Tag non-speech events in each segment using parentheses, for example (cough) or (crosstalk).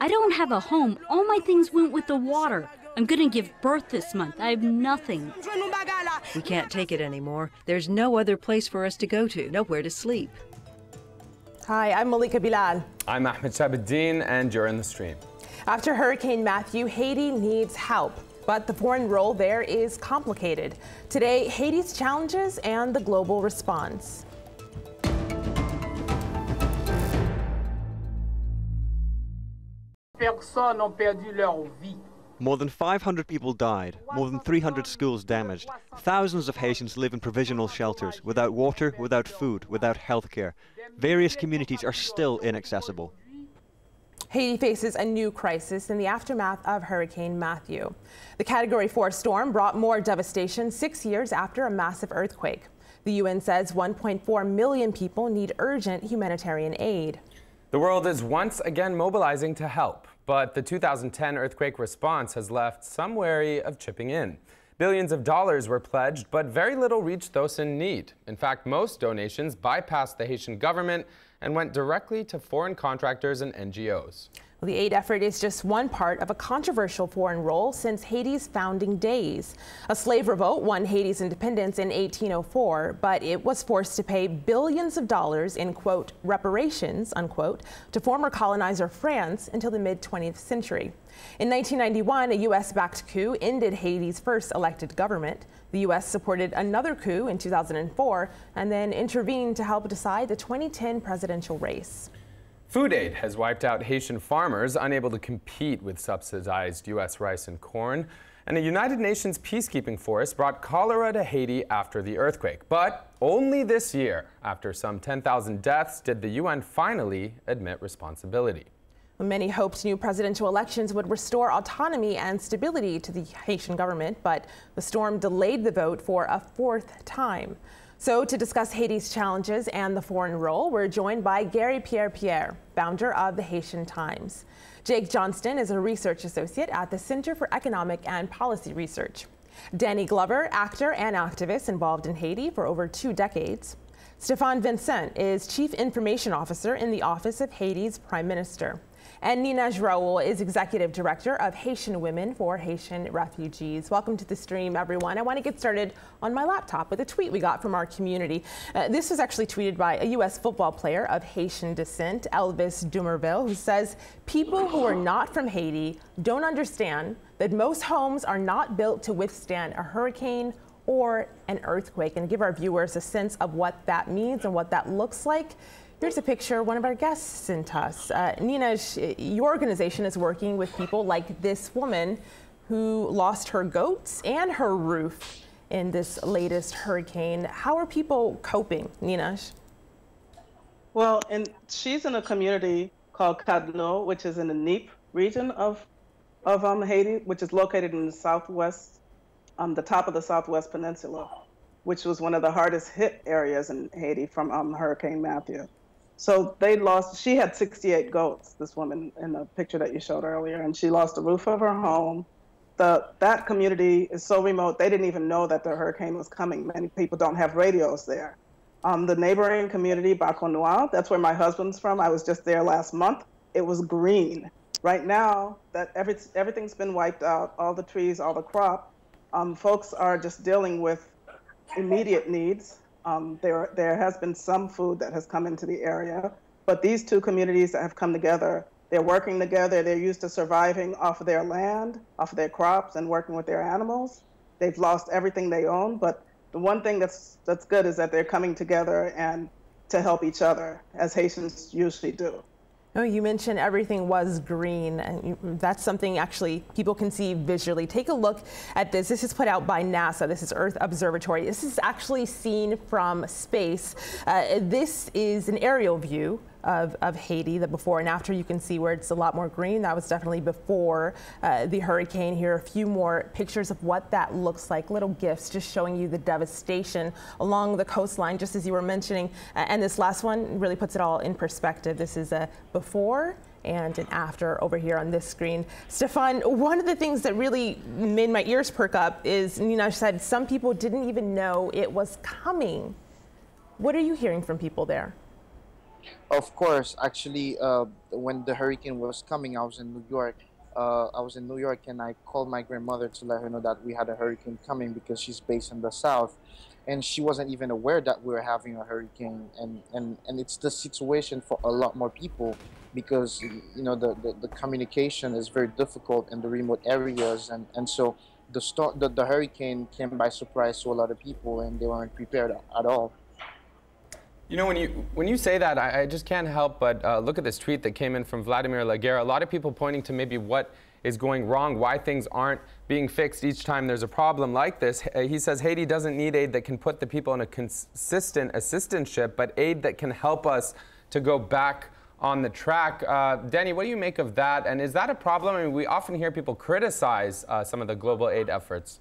I don't have a home. All my things went with the water. I'm gonna give birth this month. I have nothing. We can't take it anymore. There's no other place for us to go to, nowhere to sleep. Hi, I'm Malika Bilal. I'm Ahmed Shihab-Eldin, and you're in the stream. After Hurricane Matthew, Haiti needs help. But the foreign role there is complicated. Today, Haiti's challenges and the global response. Personnes ont perdu leur vie. More than 500 people died, more than 300 schools damaged. Thousands of Haitians live in provisional shelters, without water, without food, without health care. Various communities are still inaccessible. Haiti faces a new crisis in the aftermath of Hurricane Matthew. The Category 4 storm brought more devastation six years after a massive earthquake. The UN says 1.4 million people need urgent humanitarian aid. The world is once again mobilizing to help. But the 2010 earthquake response has left some wary of chipping in. Billions of dollars were pledged, but very little reached those in need. In fact, most donations bypassed the Haitian government and went directly to foreign contractors and NGOs. The aid effort is just one part of a controversial foreign role since Haiti's founding days. A slave revolt won Haiti's independence in 1804, but it was forced to pay billions of dollars in, quote, reparations, unquote, to former colonizer France until the mid 20th century. In 1991, a U.S. backed coup ended Haiti's first elected government. The U.S. supported another coup in 2004 and then intervened to help decide the 2010 presidential race. Food aid has wiped out Haitian farmers unable to compete with subsidized U.S. rice and corn. And a United Nations peacekeeping force brought cholera to Haiti after the earthquake. But only this year, after some 10,000 deaths, did the UN finally admit responsibility. Many hoped new presidential elections would restore autonomy and stability to the Haitian government, but the storm delayed the vote for a fourth time. So to discuss Haiti's challenges and the foreign role, we're joined by Gary Pierre Pierre, founder of the Haitian Times. Jake Johnston is a research associate at the Center for Economic and Policy Research. Danny Glover, actor and activist involved in Haiti for over two decades. Stéphane Vincent is Chief Information Officer in the Office of Haiti's Prime Minister. And Nina Raoul is Executive Director of Haitian Women for Haitian Refugees. Welcome to the stream, everyone. I want to get started on my laptop with a tweet we got from our community. Uh, this was actually tweeted by a U.S. football player of Haitian descent, Elvis Dumervil, who says, People who are not from Haiti don't understand that most homes are not built to withstand a hurricane or an earthquake and give our viewers a sense of what that means and what that looks like. Here's a picture one of our guests sent us. Uh, Nina, your organization is working with people like this woman who lost her goats and her roof in this latest hurricane. How are people coping, Nina? Well, and she's in a community called Cadno, which is in the Nippes region of of um, Haiti, which is located in the southwest, um, the top of the southwest peninsula, which was one of the hardest hit areas in Haiti from um, Hurricane Matthew. So they lost, she had 68 goats, this woman in the picture that you showed earlier, and she lost the roof of her home. The, that community is so remote, they didn't even know that the hurricane was coming. Many people don't have radios there. Um, the neighboring community, Baconois, that's where my husband's from. I was just there last month. It was green. Right now, that every, everything's been wiped out, all the trees, all the crop. Um, folks are just dealing with immediate needs um, there, there has been some food that has come into the area, but these two communities that have come together, they're working together. They're used to surviving off of their land, off of their crops, and working with their animals. They've lost everything they own, but the one thing that's that's good is that they're coming together and to help each other, as Haitians usually do. Oh, you mentioned everything was green, and that's something actually people can see visually. Take a look at this. This is put out by NASA. This is Earth Observatory. This is actually seen from space. Uh, this is an aerial view of, of Haiti, the before and after. You can see where it's a lot more green. That was definitely before uh, the hurricane. Here a few more pictures of what that looks like, little gifts just showing you the devastation along the coastline, just as you were mentioning. Uh, and this last one really puts it all in perspective. This is a before and an after over here on this screen. Stéphane, one of the things that really made my ears perk up is Nina said some people didn't even know it was coming. What are you hearing from people there? Of course, actually, uh, when the hurricane was coming, I was in New York. Uh, I was in New York and I called my grandmother to let her know that we had a hurricane coming because she's based in the south, and she wasn't even aware that we were having a hurricane. And and and it's the situation for a lot more people because you know the, the, the communication is very difficult in the remote areas, and and so the, storm, the the hurricane came by surprise to a lot of people, and they weren't prepared at all. You know, when you when you say that, I, I just can't help but uh, look at this tweet that came in from Vladimir Laguerre. A lot of people pointing to maybe what is going wrong, why things aren't being fixed each time there's a problem like this. Uh, he says Haiti doesn't need aid that can put the people in a consistent assistantship, but aid that can help us to go back on the track. Uh, Danny, what do you make of that? And is that a problem? I mean, we often hear people criticize uh, some of the global aid efforts.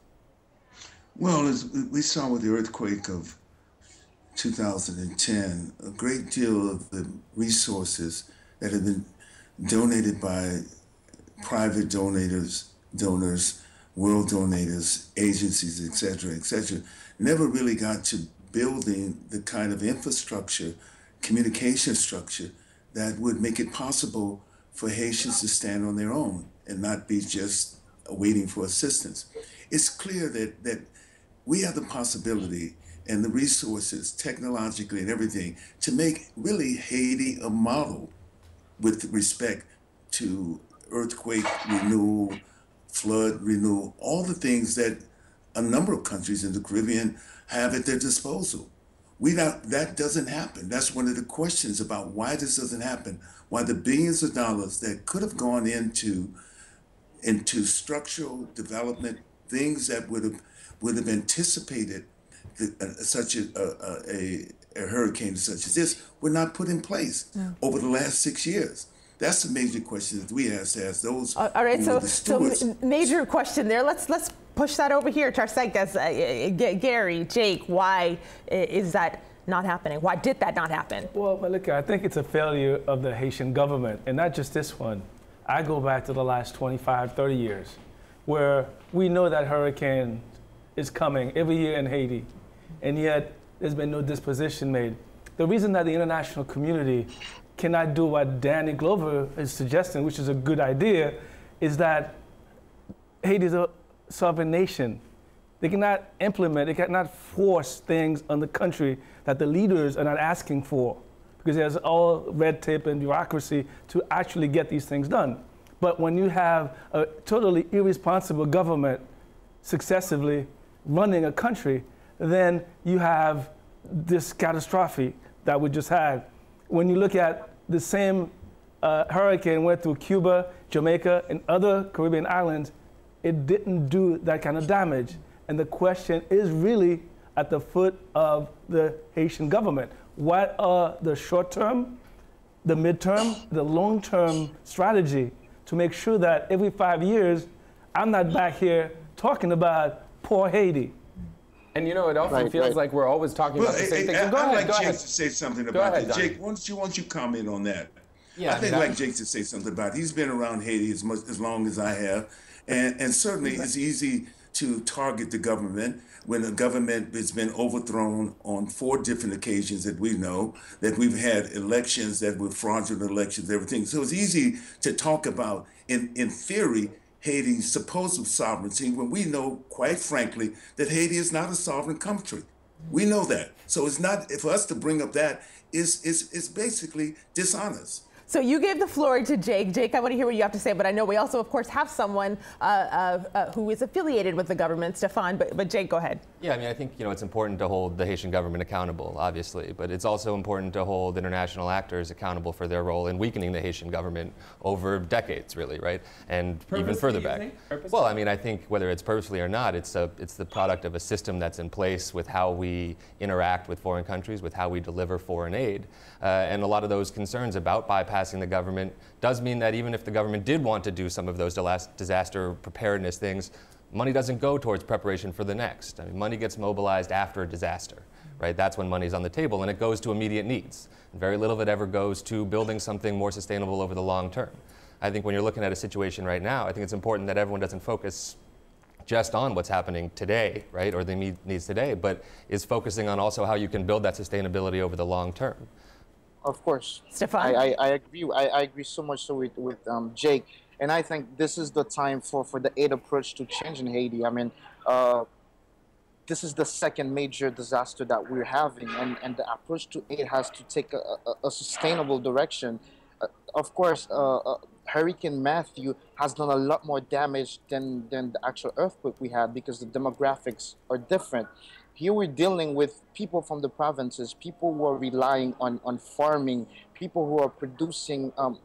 Well, as we saw with the earthquake of 2010, a great deal of the resources that have been donated by private donors, donors, world donors, agencies, etc., etc., never really got to building the kind of infrastructure, communication structure that would make it possible for Haitians to stand on their own and not be just waiting for assistance. It's clear that that we have the possibility and the resources technologically and everything to make really Haiti a model with respect to earthquake renewal, flood renewal, all the things that a number of countries in the Caribbean have at their disposal. We not, that doesn't happen. That's one of the questions about why this doesn't happen. Why the billions of dollars that could have gone into into structural development, things that would have would have anticipated such a, a, a, hurricane such as this were not put in place yeah. over the last six years. That's the major question that we have to ask those. all right, so, so major question there. Let's let's push that over here to our uh, uh Gary, Jake, why is that not happening? Why did that not happen? Well, Malika, I think it's a failure of the Haitian government, and not just this one. I go back to the last 25, 30 years, where we know that hurricane is coming every year in Haiti and yet there's been no disposition made. The reason that the international community cannot do what Danny Glover is suggesting, which is a good idea, is that Haiti is a sovereign nation. They cannot implement, they cannot force things on the country that the leaders are not asking for because there's all red tape and bureaucracy to actually get these things done. But when you have a totally irresponsible government successively running a country, then you have this catastrophe that we just had. When you look at the same uh, hurricane went through Cuba, Jamaica, and other Caribbean islands, it didn't do that kind of damage. And the question is really at the foot of the Haitian government. What are the short term, the midterm, the long term strategy to make sure that every five years, I'm not back here talking about poor Haiti. And you know, it often right, feels right. like we're always talking well, about the same thing. So go I'd ahead, like go Jake ahead. to say something about ahead, that. Jake, why don't you, why don't you comment on that? Yeah, I think I'd like Jake to say something about it. He's been around Haiti as much as long as I have, and and certainly it's easy to target the government when the government has been overthrown on four different occasions that we know that we've had elections that were fraudulent elections, everything. So it's easy to talk about in in theory Haiti's supposed sovereignty when we know, quite frankly, that Haiti is not a sovereign country. We know that. So it's not for us to bring up that is is is basically dishonest. So you gave the floor to Jake. Jake, I want to hear what you have to say, but I know we also, of course, have someone uh, uh, uh, who is affiliated with the government, Stéphane. But, but Jake, go ahead. Yeah, I mean, I think you know it's important to hold the Haitian government accountable, obviously, but it's also important to hold international actors accountable for their role in weakening the Haitian government over decades, really, right? And purposely, even further back. Well, I mean, I think whether it's purposely or not, it's a it's the product of a system that's in place with how we interact with foreign countries, with how we deliver foreign aid, uh, and a lot of those concerns about bypassing passing the government does mean that even if the government did want to do some of those disaster preparedness things, money doesn't go towards preparation for the next. I mean, money gets mobilized after a disaster, right? That's when money's on the table, and it goes to immediate needs. Very little of it ever goes to building something more sustainable over the long term. I think when you're looking at a situation right now, I think it's important that everyone doesn't focus just on what's happening today, right, or the needs today, but is focusing on also how you can build that sustainability over the long term. Of course. Stéphane? I, I, I agree. I, I agree so much so with, with um, Jake. And I think this is the time for, for the aid approach to change in Haiti. I mean, uh, this is the second major disaster that we're having, and, and the approach to aid has to take a, a, a sustainable direction. Uh, of course, uh, uh, Hurricane Matthew has done a lot more damage than, than the actual earthquake we had because the demographics are different. Here we're dealing with people from the provinces, people who are relying on, on farming, people who are producing, um,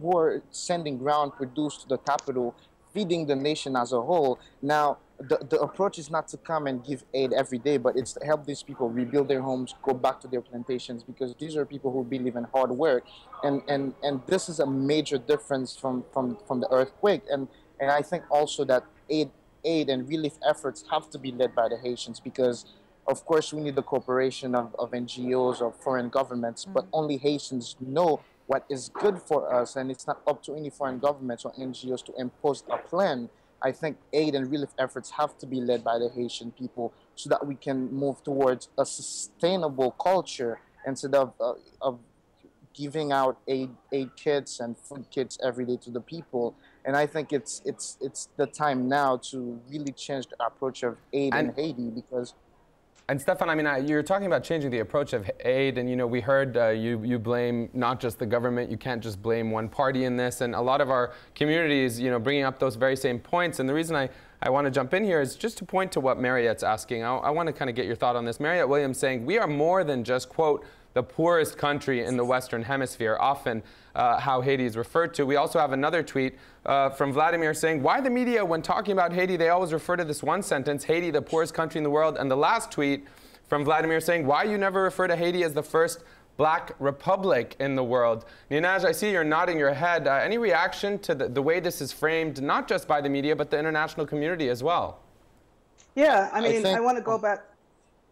who are sending ground produce to the capital, feeding the nation as a whole. Now, the, the approach is not to come and give aid every day, but it's to help these people rebuild their homes, go back to their plantations, because these are people who believe in hard work. And, and, and this is a major difference from, from, from the earthquake. And, and I think also that aid, aid and relief efforts have to be led by the Haitians because, of course, we need the cooperation of, of NGOs or foreign governments, mm-hmm. but only Haitians know what is good for us. And it's not up to any foreign governments or NGOs to impose a plan I think aid and relief efforts have to be led by the Haitian people so that we can move towards a sustainable culture instead of, uh, of giving out aid, aid kits and food kits every day to the people. And I think it's, it's, it's the time now to really change the approach of aid and, in Haiti because and Stéphane, I mean, you're talking about changing the approach of aid, and you know, we heard uh, you you blame not just the government. You can't just blame one party in this, and a lot of our communities, you know, bringing up those very same points. And the reason I I want to jump in here is just to point to what Mariette's asking. I, I want to kind of get your thought on this. Mariette Williams saying we are more than just quote the poorest country in the Western Hemisphere, often uh, how Haiti is referred to. We also have another tweet uh, from Vladimir saying, why the media, when talking about Haiti, they always refer to this one sentence, Haiti, the poorest country in the world. And the last tweet from Vladimir saying, why you never refer to Haiti as the first black republic in the world. Ninaj, I see you're nodding your head. Uh, any reaction to the, the way this is framed, not just by the media, but the international community as well? Yeah, I mean, I, I want to go back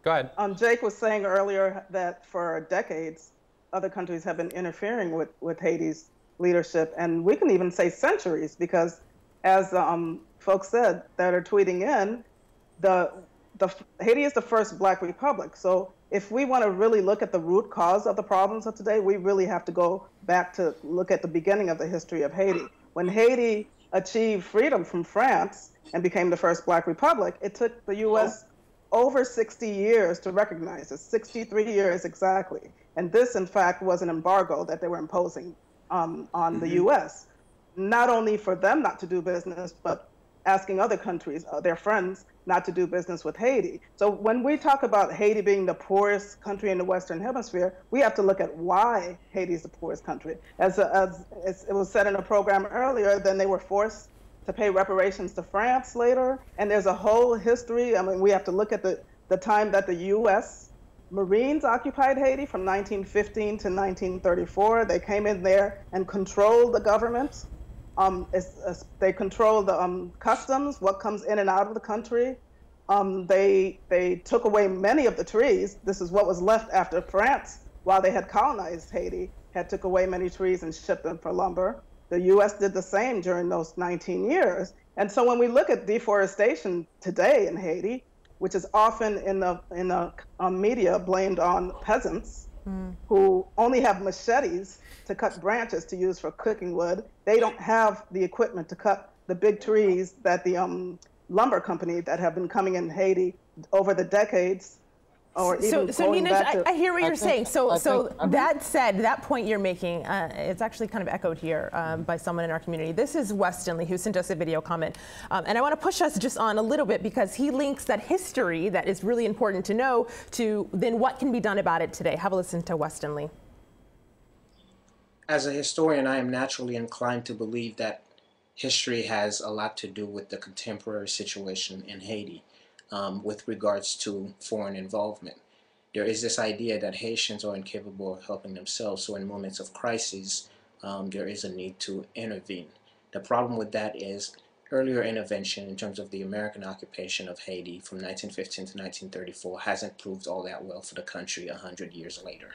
Go ahead. Um, Jake was saying earlier that for decades, other countries have been interfering with, with Haiti's leadership, and we can even say centuries, because as um, folks said that are tweeting in, the, the Haiti is the first Black republic. So if we want to really look at the root cause of the problems of today, we really have to go back to look at the beginning of the history of Haiti. When Haiti achieved freedom from France and became the first Black republic, it took the U.S over 60 years to recognize it, 63 years exactly. And this, in fact, was an embargo that they were imposing um, on mm-hmm. the US, not only for them not to do business, but asking other countries, uh, their friends, not to do business with Haiti. So when we talk about Haiti being the poorest country in the Western Hemisphere, we have to look at why Haiti is the poorest country. As, as, as it was said in a program earlier, then they were forced to pay reparations to France later. And there's a whole history. I mean, we have to look at the, the time that the U.S. Marines occupied Haiti from 1915 to 1934. They came in there and controlled the government. Um, it's, it's, they controlled the um, customs, what comes in and out of the country. Um, they, they took away many of the trees. This is what was left after France, while they had colonized Haiti, had took away many trees and shipped them for lumber. The US did the same during those 19 years. And so when we look at deforestation today in Haiti, which is often in the, in the um, media blamed on peasants mm. who only have machetes to cut branches to use for cooking wood, they don't have the equipment to cut the big trees that the um, lumber company that have been coming in Haiti over the decades or so, so Nina, I, I, hear what I you're think, saying. So, so think, that said, that point you're making, uh, it's actually kind of echoed here um, by someone in our community. This is Westonley who sent us a video comment, um, and I want to push us just on a little bit because he links that history that is really important to know to then what can be done about it today. Have a listen to Westonley. As a historian, I am naturally inclined to believe that history has a lot to do with the contemporary situation in Haiti um, with regards to foreign involvement. There is this idea that Haitians are incapable of helping themselves, so in moments of crisis, um, there is a need to intervene. The problem with that is earlier intervention in terms of the American occupation of Haiti from 1915 to 1934 hasn't proved all that well for the country a hundred years later.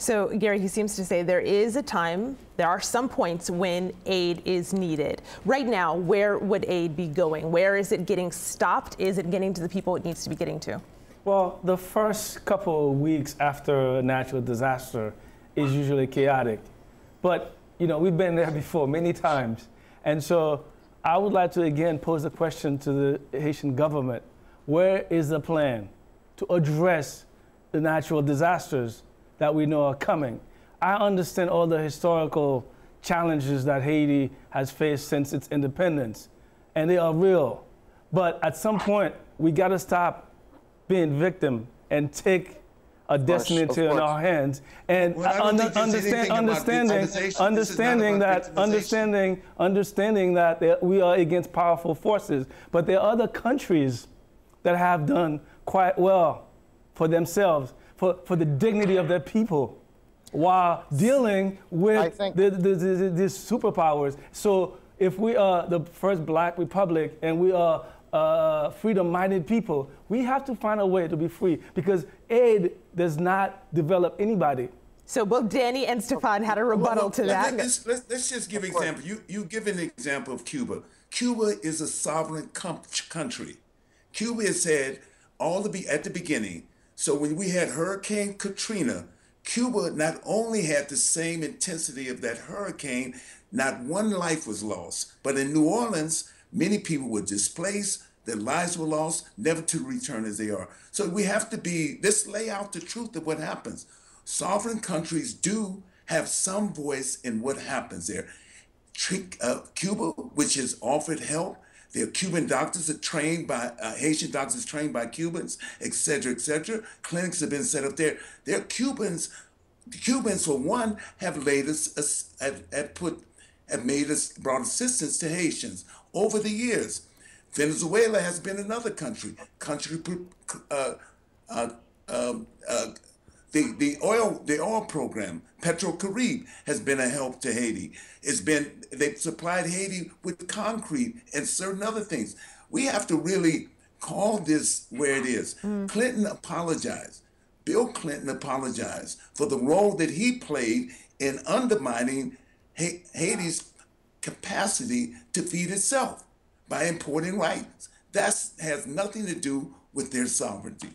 So, Gary, he seems to say there is a time, there are some points when aid is needed. Right now, where would aid be going? Where is it getting stopped? Is it getting to the people it needs to be getting to? Well, the first couple of weeks after a natural disaster, is usually chaotic. But, you know, we've been there (laughs) before many times. And so I would like to again pose a question to the Haitian government. Where is the plan to address the natural disasters that we know are coming? I understand all the historical challenges that Haiti has faced since its independence, and they are real. But at some point, we got to stop being victim and take a destiny to in our hands and Well, I don't think there's anything about understanding victimization. This is not understanding that understanding understanding that there- we are against powerful forces but there are other countries that have done quite well for themselves for, for the dignity of their people while dealing with the, the, the, the, these superpowers so if we are the first black republic and we are uh, freedom-minded people, we have to find a way to be free because aid does not develop anybody. So both Danny and Stéphane had a rebuttal to Let- that. let- Let's, let's, let's just give an example. You you give an example of Cuba. Cuba is a sovereign com- country. Cuba has said all the be at the beginning. So when we had Hurricane Katrina, Cuba not only had the same intensity of that hurricane, not one life was lost. But in New Orleans, many people were displaced. Their lives were lost, never to return as they are. So we have to be. Let's lay out the truth of what happens. Sovereign countries do have some voice in what happens there. Uh, Cuba, which has offered help, their Cuban doctors are trained by uh, Haitian doctors trained by Cubans, et cetera, et cetera. Clinics have been set up there. There, are Cubans, Cubans for one, have laid us, us have, have put, have made us brought assistance to Haitians over the years. Venezuela has been another country. Country, uh, uh, um, uh, the, the oil the oil program, PetroCaribe, has been a help to Haiti. It's been they've supplied Haiti with concrete and certain other things. We have to really call this where it is. Mm. Clinton apologized. Bill Clinton apologized for the role that he played in undermining Ha- Haiti's capacity to feed itself by importing rights. That has nothing to do with their sovereignty.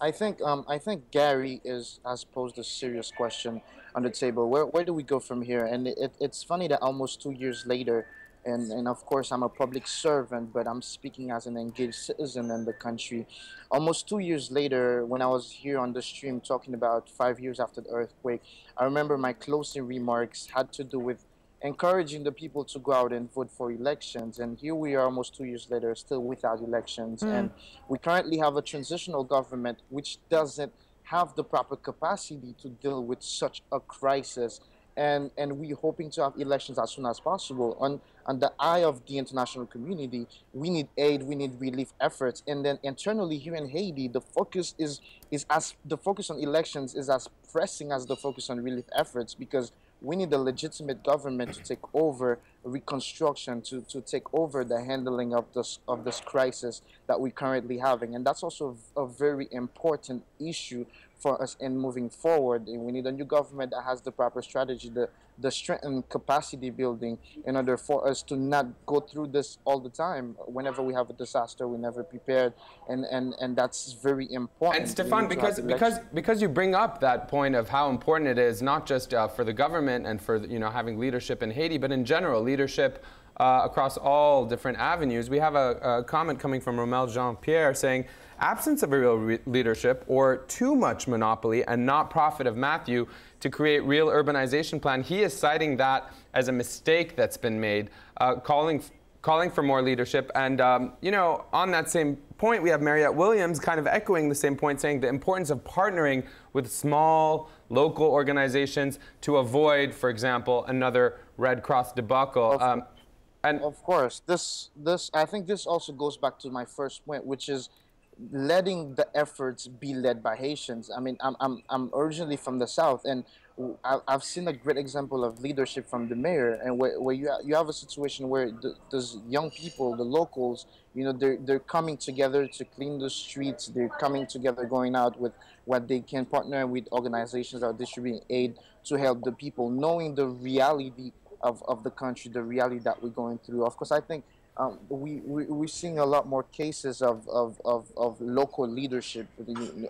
I think um, I think Gary is has posed a serious question on the table. Where where do we go from here? And it, it's funny that almost two years later, and, and of course I'm a public servant, but I'm speaking as an engaged citizen in the country. Almost two years later, when I was here on the stream talking about five years after the earthquake, I remember my closing remarks had to do with encouraging the people to go out and vote for elections. And here we are almost two years later, still without elections. Mm. And we currently have a transitional government which doesn't have the proper capacity to deal with such a crisis. And, and we're hoping to have elections as soon as possible. On, on the eye of the international community, we need aid, we need relief efforts. And then internally here in Haiti, the focus is, is as the focus on elections is as pressing as the focus on relief efforts because we need a legitimate government to take over reconstruction, to, to take over the handling of this of this crisis that we're currently having. And that's also a, very important issue for us in moving forward. And we need a new government that has the proper strategy, the the strengthened capacity building in order for us to not go through this all the time. Whenever we have a disaster, we're never prepared. And and, and that's very important. And Stéphane, need to have because because because you bring up that point of how important it is, not just uh, for the government and for you know having leadership in Haiti, but in general leadership uh, across all different avenues. We have a, a comment coming from Romel Jean Pierre saying. Absence of a real re- leadership or too much monopoly and not profit of Matthew to create real urbanization plan. He is citing that as a mistake that's been made, uh, calling calling for more leadership. And, um, you know, on that same point, we have Mariette Williams kind of echoing the same point, saying the importance of partnering with small local organizations to avoid, for example, another Red Cross debacle. Um, and of course, this this I think this also goes back to my first point, which is letting the efforts be led by Haitians. I mean, I'm I'm I'm originally from the south, and I've seen a great example of leadership from the mayor, and where, where you you have a situation where those young people, the locals, you know, they're they're coming together to clean the streets. They're coming together, going out with what they can partner with organizations that are distributing aid to help the people, knowing the reality of, of the country, the reality that we're going through. Of course, I think um, we, we, we're seeing a lot more cases of, of, of, of local leadership.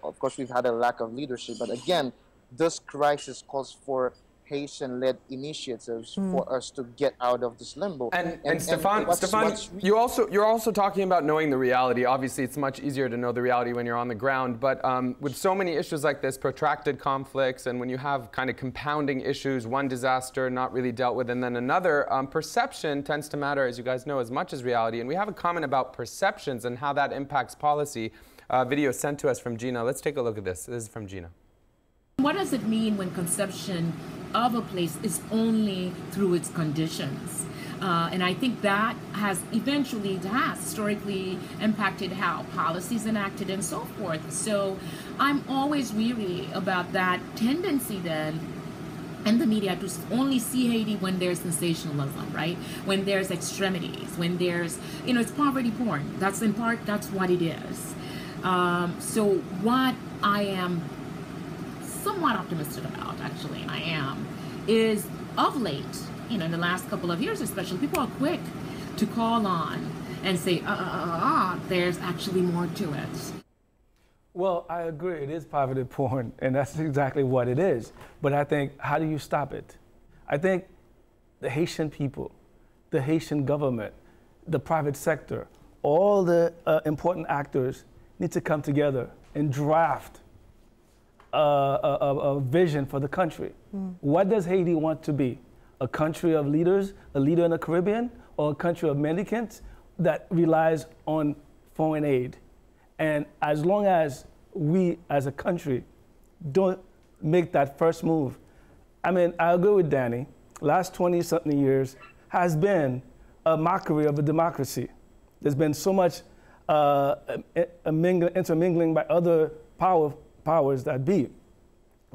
Of course, we've had a lack of leadership, but again, this crisis calls for Haitian-led initiatives Mm. for us to get out of this limbo. And, and, Stéphane, what's- Stéphane, what's you also you're also talking about knowing the reality. Obviously, it's much easier to know the reality when you're on the ground. But um, with so many issues like this, protracted conflicts, and when you have kind of compounding issues, one disaster not really dealt with, and then another, um, perception tends to matter, as you guys know, as much as reality. And we have a comment about perceptions and how that impacts policy. Uh, video sent to us from Gina. Let's take a look at this. This is from Gina. What does it mean when conception of a place is only through its conditions? Uh, and I think that has eventually, has historically impacted how policies enacted and so forth. So I'm always weary about that tendency then and the media to only see Haiti when there's sensationalism, right? When there's extremities, when there's, you know, it's poverty porn. That's in part, that's what it is. Um, so what I am somewhat optimistic about, actually, I am, is of late, you know, in the last couple of years especially, people are quick to call on and say, uh, uh, uh, uh, there's actually more to it. Well, I agree. It is poverty porn, and that's exactly what it is. But I think, how do you stop it? I think the Haitian people, the Haitian government, the private sector, all the uh, important actors need to come together and draft a, a, a- vision for the country. What does Haiti want to be? A country of leaders, a leader in the Caribbean, or a country of mendicants that relies on foreign aid? And as long as we as a country don't make that first move, I mean, I agree with Danny. Last 20 something years has been a mockery of a democracy. There's been so much uh, a- a mingling- intermingling by other power, powers that be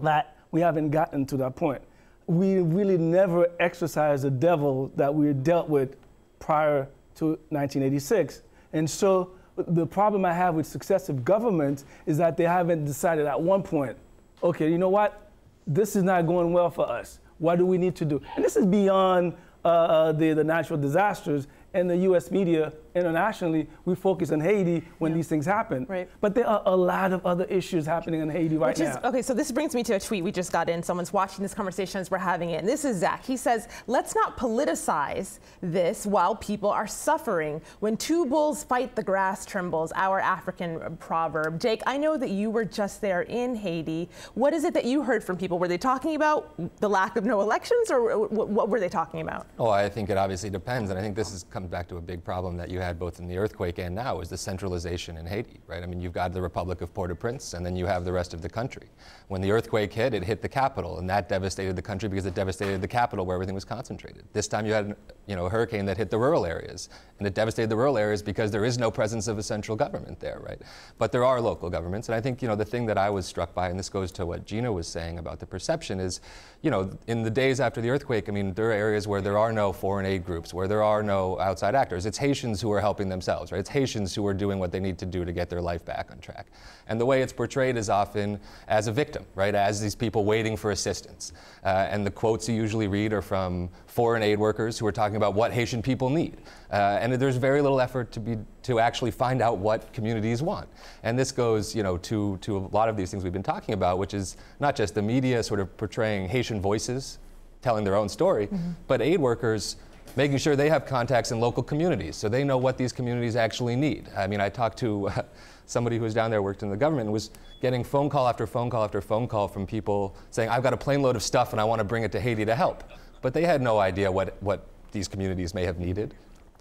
that we haven't gotten to that point. We really never exercised the devil that we dealt with prior to 1986. And so the problem I have with successive governments is that they haven't decided at one point, okay, you know what? This is not going well for us. What do we need to do? And this is beyond uh, uh, the, the natural disasters. And the US media internationally, we focus on Haiti when these things happen. Right. But there are a lot of other issues happening in Haiti right Which now. okay. So this brings me to a tweet we just got in. Someone's watching this conversation as we're having it, and this is Zach. He says, "Let's not politicize this while people are suffering. When two bulls fight, the grass trembles." Our African proverb. Jake, I know that you were just there in Haiti. What is it that you heard from people? Were they talking about the lack of no elections, or what, what were they talking about? Oh, I think it obviously depends, and I think this is, comes back to a big problem that you had both in the earthquake and now is the centralization in Haiti, right? I mean, you've got the Republic of Port-au-Prince, and then you have the rest of the country. When the earthquake hit, it hit the capital, and that devastated the country because it devastated the capital where everything was concentrated. This time you had, you know, a hurricane that hit the rural areas, and it devastated the rural areas because there is no presence of a central government there, right? But there are local governments, and I think, you know, the thing that I was struck by, and this goes to what Gina was saying about the perception, is, you know, in the days after the earthquake, I mean, there are areas where there are no foreign aid groups, where there are no outside actors. It's Haitians who are helping themselves, right? It's Haitians who are doing what they need to do to get their life back on track. And the way it's portrayed is often as a victim, right? As these people waiting for assistance. Uh, and the quotes you usually read are from foreign aid workers who are talking about what Haitian people need. Uh, and there's very little effort to be to actually find out what communities want. And this goes, you know, to to a lot of these things we've been talking about, which is not just the media sort of portraying Haitian voices, telling their own story, but aid workers making sure they have contacts in local communities so they know what these communities actually need. I mean, I talked to uh, (laughs) somebody who was down there, worked in the government, and was getting phone call after phone call after phone call from people saying, I've got a plane load of stuff and I want to bring it to Haiti to help. But they had no idea what, what these communities may have needed.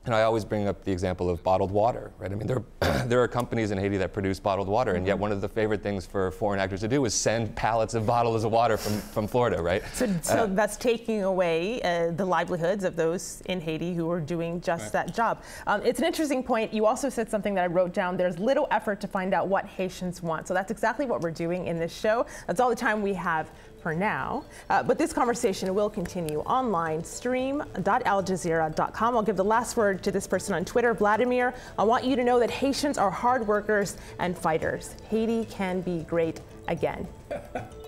And I always bring up the example of bottled water, right? I mean, there, (clears throat) there are companies in Haiti that produce bottled water, and yet one of the favorite things for foreign actors to do is send pallets of bottles of water from, from Florida, right? So, so Uh, that's taking away uh, the livelihoods of those in Haiti who are doing just Right. that job. Um, it's an interesting point. You also said something that I wrote down. There's little effort to find out what Haitians want. So that's exactly what we're doing in this show. That's all the time we have for now. Uh, but this conversation will continue online, stream.aljazeera.com. I'll give the last word to this person on Twitter, Vladimir. I want you to know that Haitians are hard workers and fighters. Haiti can be great again. (laughs)